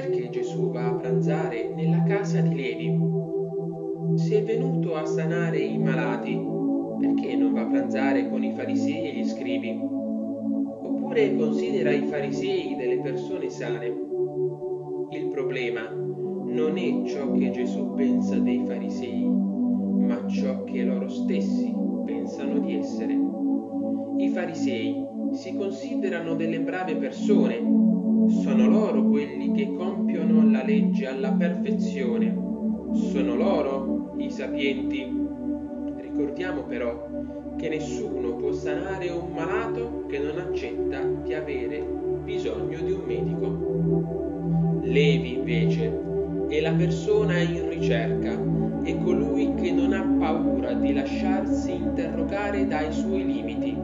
perché Gesù va a pranzare nella casa di Levi. Se è venuto a sanare i malati, perché non va a pranzare con i farisei e gli scrivi? Oppure considera i farisei delle persone sane. Il problema non è ciò che Gesù pensa dei farisei, ma ciò che loro stessi pensano di essere. I farisei si considerano delle brave persone sono loro quelli che compiono la legge alla perfezione, sono loro i sapienti. Ricordiamo però che nessuno può sanare un malato che non accetta di avere bisogno di un medico. Levi invece è la persona in ricerca, è colui che non ha paura di lasciarsi interrogare dai suoi limiti.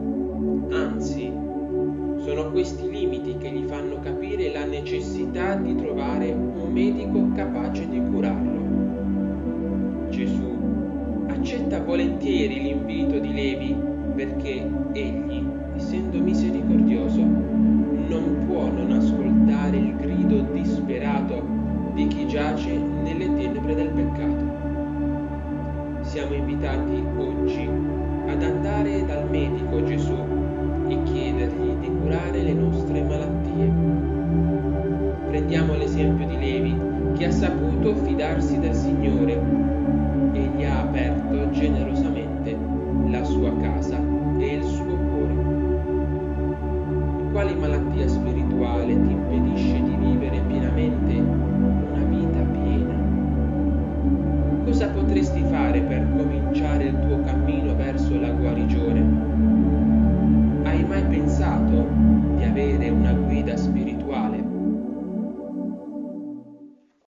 Anzi, sono questi limiti che gli fanno capire la necessità di trovare un medico capace di curarlo. Gesù accetta volentieri l'invito di Levi perché egli, essendo misericordioso, non può non ascoltare il grido disperato di chi giace nelle tenebre del peccato. Siamo invitati oggi ad andare dal medico Gesù Prendiamo l'esempio di Levi che ha saputo fidarsi del Signore e gli ha aperto generosamente la sua casa e il suo cuore. Quali malattia spirituale ti impedisce di vivere pienamente cosa potresti fare per cominciare il tuo cammino?